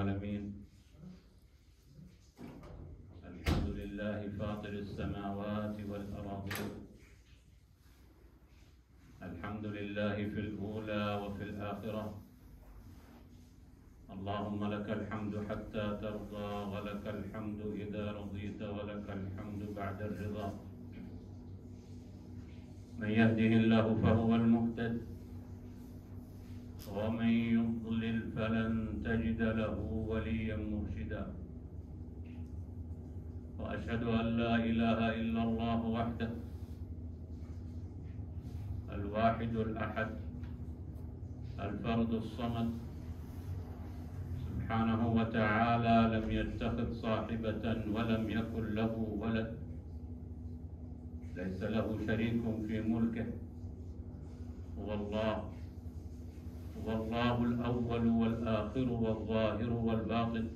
العالمين. الحمد لله فاطر السماوات والأراضين الحمد لله في الأولى وفي الآخرة. اللهم لك الحمد حتى ترضى ولك الحمد إذا رضيت ولك الحمد بعد الرضا. من يهده الله فهو المهتد ومن يضلل فلن تجد له وليا مرشدا. وأشهد أن لا إله إلا الله وحده الواحد الأحد الفرد الصمد. سبحانه وتعالى لم يتخذ صاحبة ولم يكن له ولد. ليس له شريك في ملكه. هو الله. هو الله الأول والآخر والظاهر والباطن.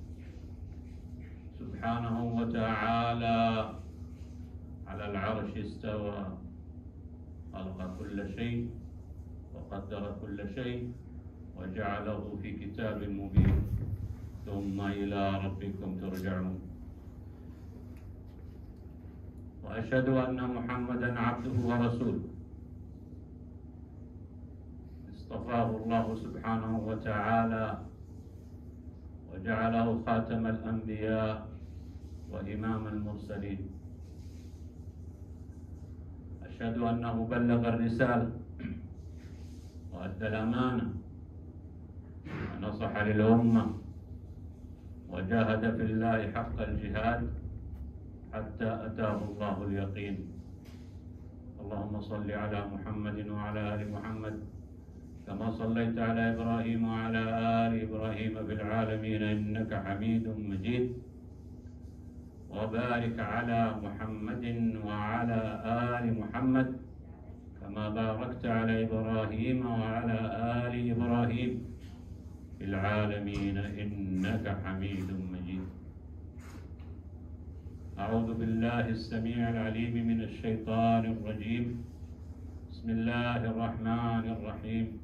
سبحانه وتعالى على العرش استوى خلق كل شيء وقدر كل شيء وجعله في كتاب مبين. ثم إلى ربكم ترجعون. وأشهد أن محمدا عبده ورسوله. اصطفاه الله سبحانه وتعالى وجعله خاتم الأنبياء وإمام المرسلين. أشهد أنه بلغ الرسالة وأدى الأمانة ونصح للأمة وجاهد في الله حق الجهاد حتى أتاه الله اليقين. اللهم صل على محمد وعلى آل محمد كما صليت على إبراهيم وعلى آل إبراهيم في العالمين إنك حميد مجيد. وبارك على محمد وعلى آل محمد كما باركت على إبراهيم وعلى آل إبراهيم في العالمين إنك حميد مجيد. أعوذ بالله السميع العليم من الشيطان الرجيم. بسم الله الرحمن الرحيم.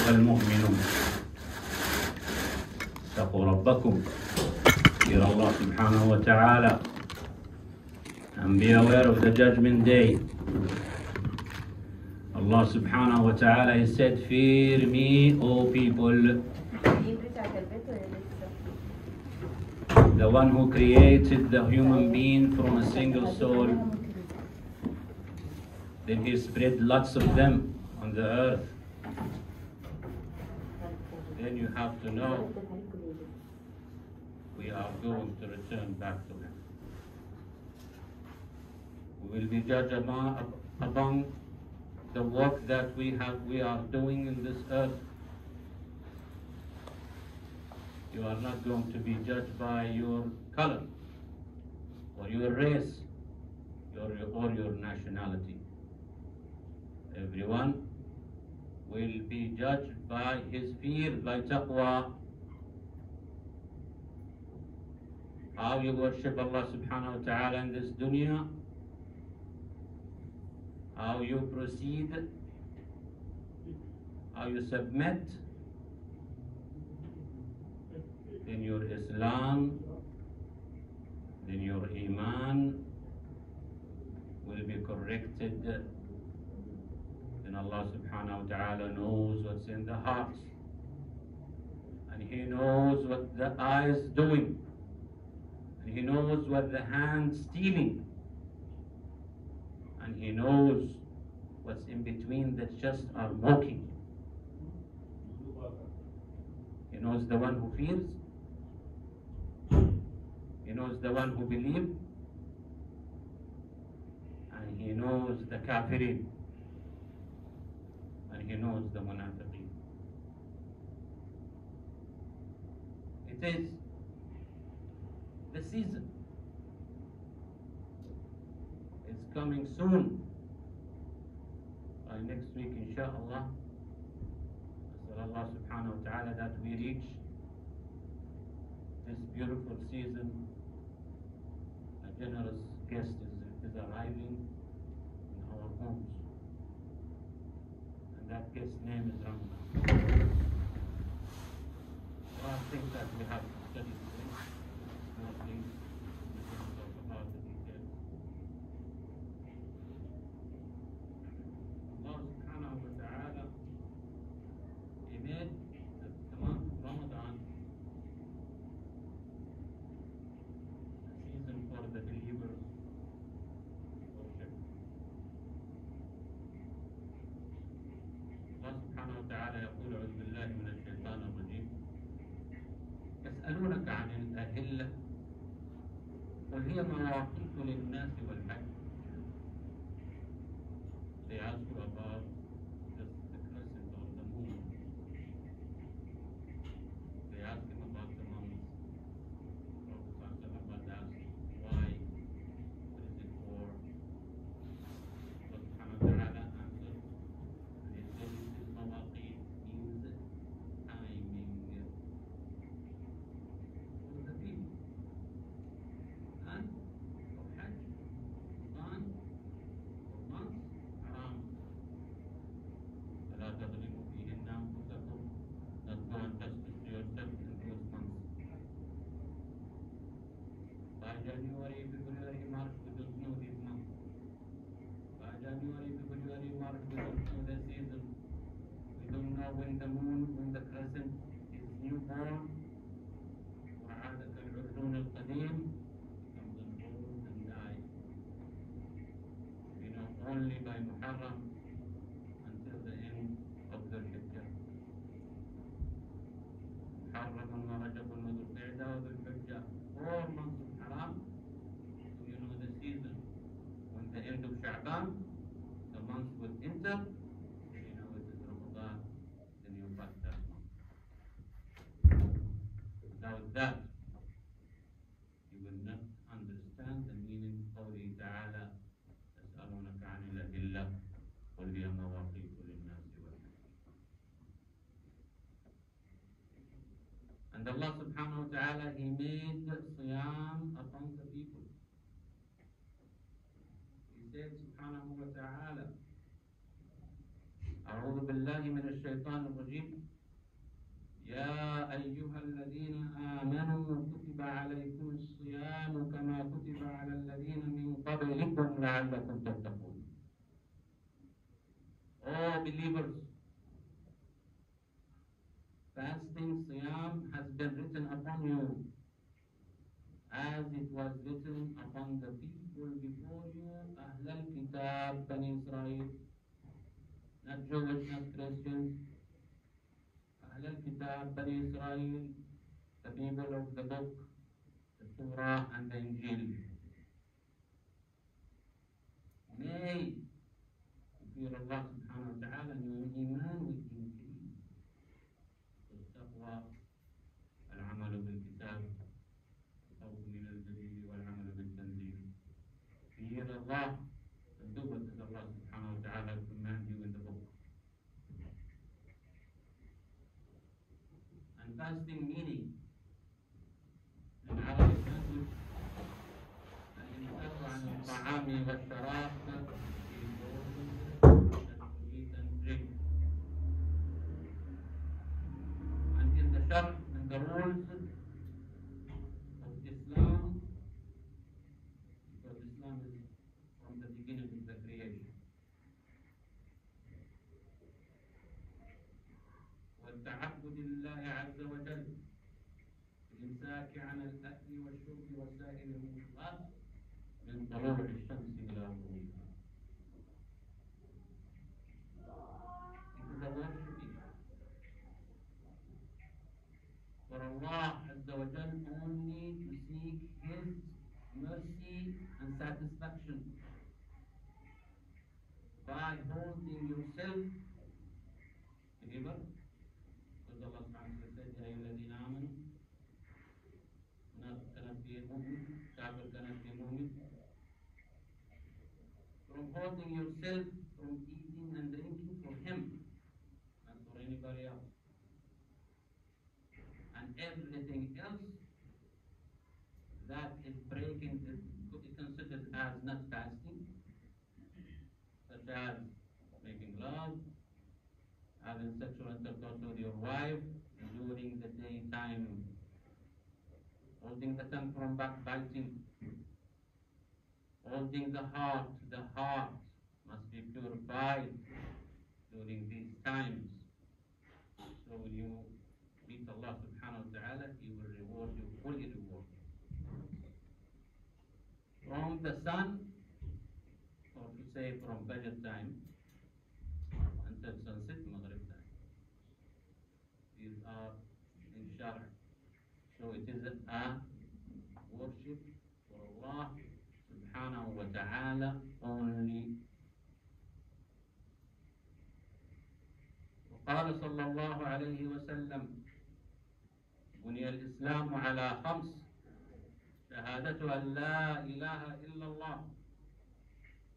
المؤمنون اتقوا ربكم Allah subhanahu wa ta'ala and be aware of the judgment day Allah subhanahu wa ta'ala he said fear me O people the one who created the human being from a single soul then he spread lots of them on the earth then you have to know we are going to return back to him. We will be judged among, among the work that we have we are doing in this earth. You are not going to be judged by your color or your race or your, or your nationality. Everyone will be judged by his fear, by taqwa. How you worship Allah subhanahu wa ta'ala in this dunya, how you proceed, how you submit. In your Islam, then your Iman. Will be corrected. And Allah subhanahu wa ta'ala knows what's in the hearts. And He knows what the eyes doing. And He knows what the hand's stealing. And He knows what's in between that just are mocking. He knows the one who fears. He knows the one who believes. And He knows the kafirin he knows the munafiqeen. It says, the season is coming soon. By next week, inshallah. Allah subhanahu wa ta'ala that we reach this beautiful season. A generous guest is, is arriving in our homes that guest's name is Ramana. So I think that we have that is يسألونك عن الأهلة قل هي مواقيت للناس والحج when the moon الله سبحانه وتعالى ta'ala, He made Siyam upon the people. He said subhanahu wa أعوذ بالله من الشيطان الرجيم يا أيها الذين آمنوا كتب عليكم الصيام كما كتب على الذين من قبلكم لعلكم تتقون. Oh believers, fasting, siyam, has been written upon you, as it was written upon the people before you, Ahl al-Kitab, Bani Israel, not Jewish, not Christian, Ahl al-Kitab, Bani Israel, the people of the book, the Torah and the Injil. Now, himself from eating and drinking for him, and for anybody else. And everything else that is breaking is considered as not fasting, such as making love, having sexual intercourse with your wife during the daytime, holding the tongue from backbiting, holding the heart, the heart must be purified during these times. So when you meet Allah subhanahu wa ta'ala, He will reward you, fully reward you. From the sun, or to say from Fajr time, until sunset, Maghrib time. These are in Shara. So it is a ta'ala only. وقال صلى الله عليه وسلم بني الإسلام على خمس شهادة أن لا إله إلا الله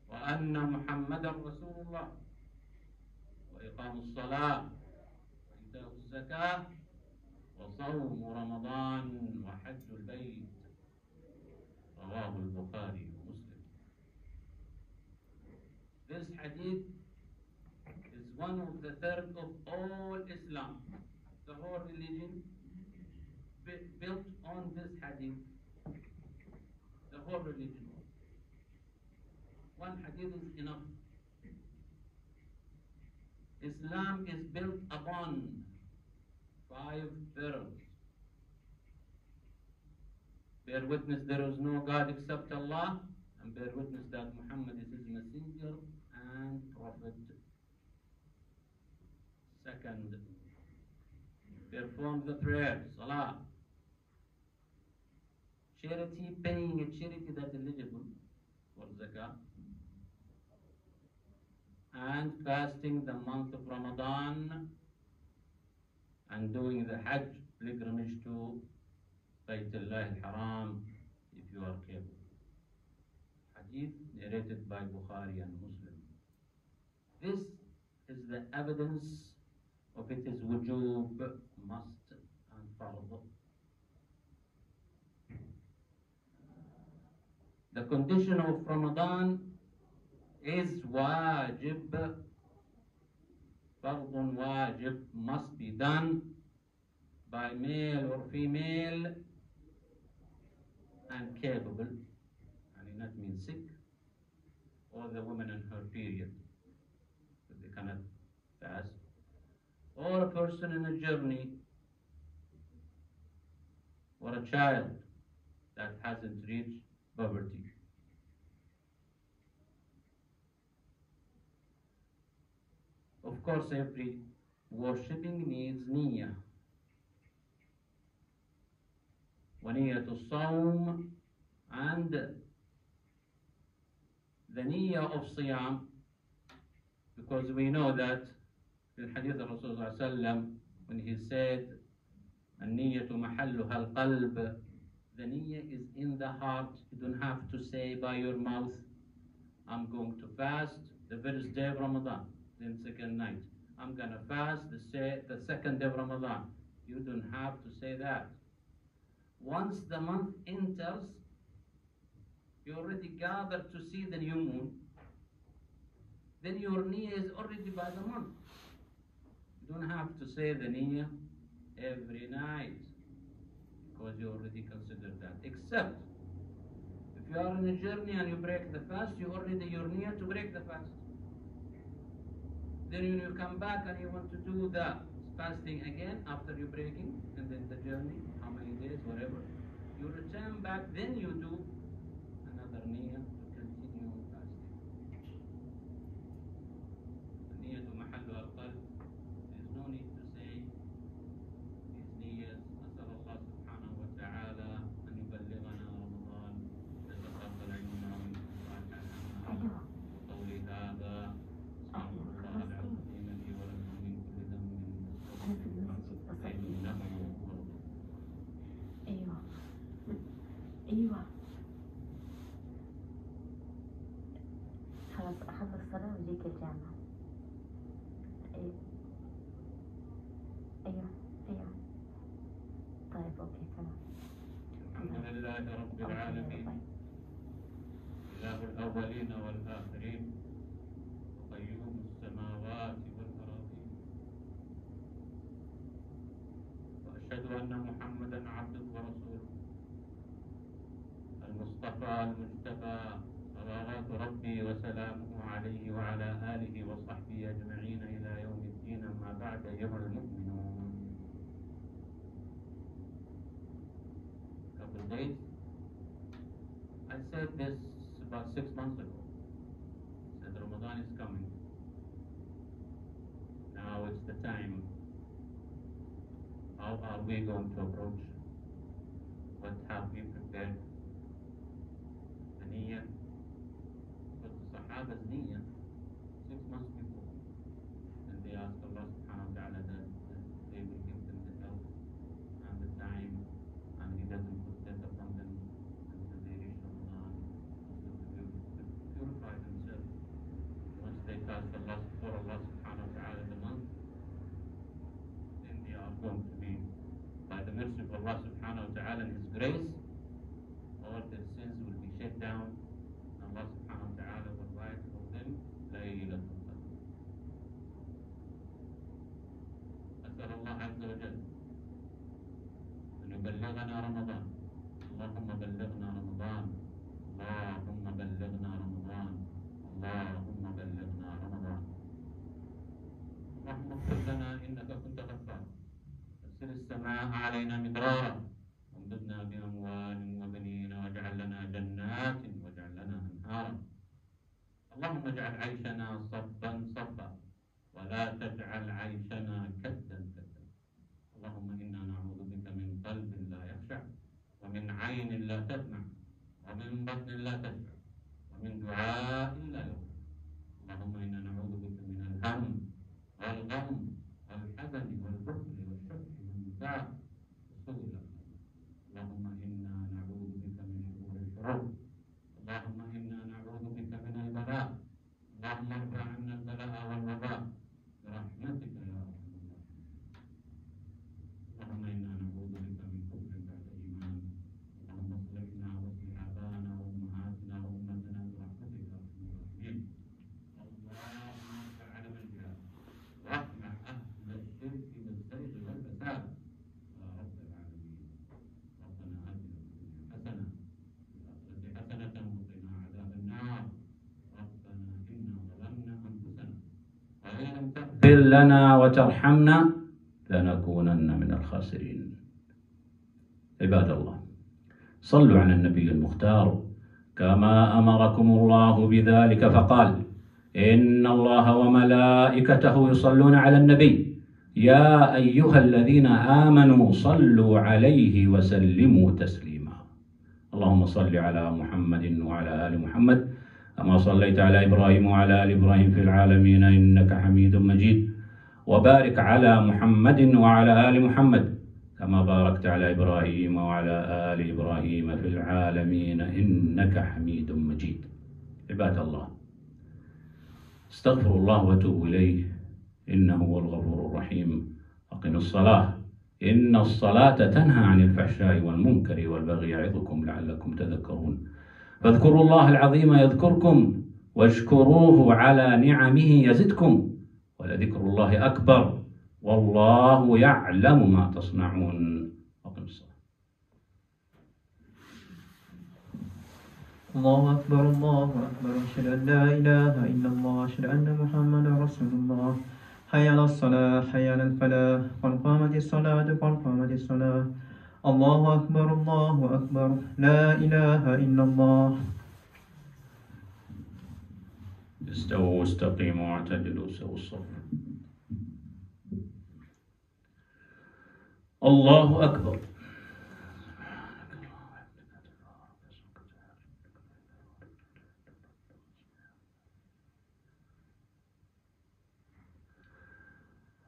وأن محمدا رسول الله وإقام الصلاة وإيتاء الزكاة وصوم رمضان وحج البيت رواه البخاري This hadith is one of the third of all Islam. The whole religion built on this hadith. The whole religion. One hadith is enough. Islam is built upon five pillars. Bear witness there is no God except Allah, and bear witness that Muhammad is his messenger and prophet. Second, perform the prayer, salah. Charity, paying a charity that is eligible for zakah. And fasting the month of Ramadan and doing the Hajj pilgrimage to Baytullah al-Haram if you are capable. Hadith narrated by Bukhari and Muslim. This is the evidence of it is wujub, must and fard. The condition of Ramadan is wajib, fardun wajib, must be done by male or female and capable, and not mean sick, or the woman in her period, they cannot fast, or a person in a journey, or a child that hasn't reached puberty. Of course, every worshipping needs niyyah. ونية الصوم and the niyyah of siyam because we know that in hadith of Rasulullah sallam when he said النية محلها القلب the niyyah is in the heart you don't have to say by your mouth I'm going to fast the first day of Ramadan then second night I'm gonna fast the, say, the second day of Ramadan you don't have to say that once the month enters, you already gathered to see the new moon, then your niyyah is already by the month. You don't have to say the niyyah every night because you already considered that. Except if you are in a journey and you break the fast, you already your niyyah to break the fast. Then when you come back and you want to do the fasting again after you breaking and then the journey, how many days, whatever. You return back, then you do another niyyah أيوه أوديك الجامعة أيوه. أيوه. أيوه. طيب أوكي تمام. الحمد لله رب العالمين. إله الأولين والآخرين. قيوم السماوات والأراضين. وأشهد أن محمدا عبده ورسوله. المصطفى المجتبى. صلوات ربي وسلامه عليه وعلى آله وصحبه أجمعين إلى يوم الدين أما بعد أيها المؤمنون couple days I said this about six months ago. Said Ramadan is coming. Now it's the time. How are we going to approach? What have we prepared? Abyssinia. كنت غفارا أرسل السماء علينا مدرارا. وامددنا بأموال وبنين واجعل لنا جنات واجعل لنا أنهارا. اللهم اجعل عيشنا صبا صبا ولا تجعل عيشنا كدا كدا. اللهم إنا نعوذ بك من قلب لا يخشع ومن عين لا تدمع ومن بطن لا تشبع ومن دعاء لا يغفر اللهم إنا نعوذ بك من الهم والغم والحزن والبخل والشح والنزاع وسوء الأخلاق اللهم إنا نعوذ بك من شرور الشرور اللهم إنا نعوذ بك من البلاء اللهم ارفع عنا البلاء والوباء برحمتك يا أرحم الراحمين اللهم إنا نعوذ بك من كفر بعد إيمان اللهم اصلحنا واصلح آباءنا وأمهاتنا وأمتنا برحمتك يا أرحم الراحمين اللهم ارفع علم الجهاد واقمع أهل الشرك والزيغ والفساد يا رب العالمين ربنا آتنا في الدنيا حسنة وفي الآخرة حسنة وقنا عذاب النار ربنا إنا ظلمنا أنفسنا وإن لم تغفر لنا وترحمنا لنكونن من الخاسرين. عباد الله صلوا على النبي المختار كما أمركم الله بذلك فقال إن الله وملائكته يصلون على النبي. يا أيها الذين آمنوا صلوا عليه وسلموا تسليما. اللهم صل على محمد وعلى آل محمد كما صليت على إبراهيم وعلى آل إبراهيم في العالمين إنك حميد مجيد. وبارك على محمد وعلى آل محمد كما باركت على إبراهيم وعلى آل إبراهيم في العالمين إنك حميد مجيد. عباد الله استغفروا الله وتوبوا إليه إنه هو الغفور الرحيم. أقم الصلاة. إن الصلاة تنهى عن الفحشاء والمنكر والبغي يعظكم لعلكم تذكرون. فاذكروا الله العظيم يذكركم واشكروه على نعمه يزدكم ولذكر الله أكبر والله يعلم ما تصنعون. أقم الصلاة. الله أكبر الله أكبر. أشهد أن لا إله إلا الله أشهد أن محمدا رسول الله. حي على الصلاة حي على الفلاح. قد قامت الصلاة قد قامت الصلاة. الله أكبر الله أكبر. لا إله إلا الله. استووا واستقيموا واعتدلوا سووا الصف. الله أكبر.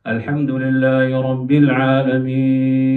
الحمد لله رب العالمين.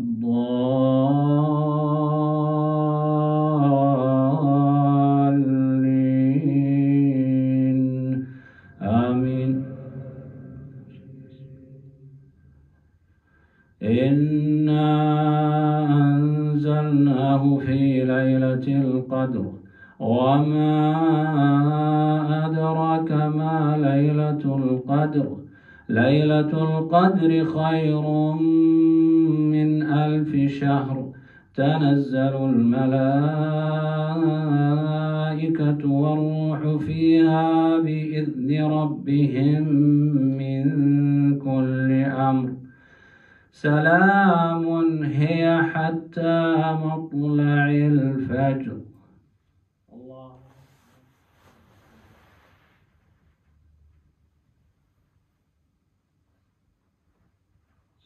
في ليلة القدر. وما أدراك ما ليلة القدر؟ ليلة القدر خير من ألف شهر. تنزل الملائكة والروح فيها بإذن ربهم من كل أمر. سلام هي حتى مطلع الفجر.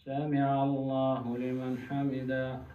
سمع الله لمن حمده.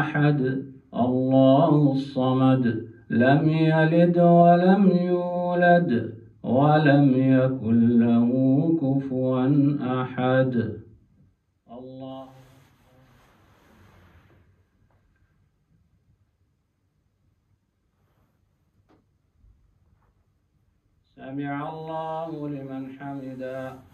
أحد الله الصمد. لم يلد ولم يولد ولم يكن له كفوا أحد. الله. سمع الله لمن حمده.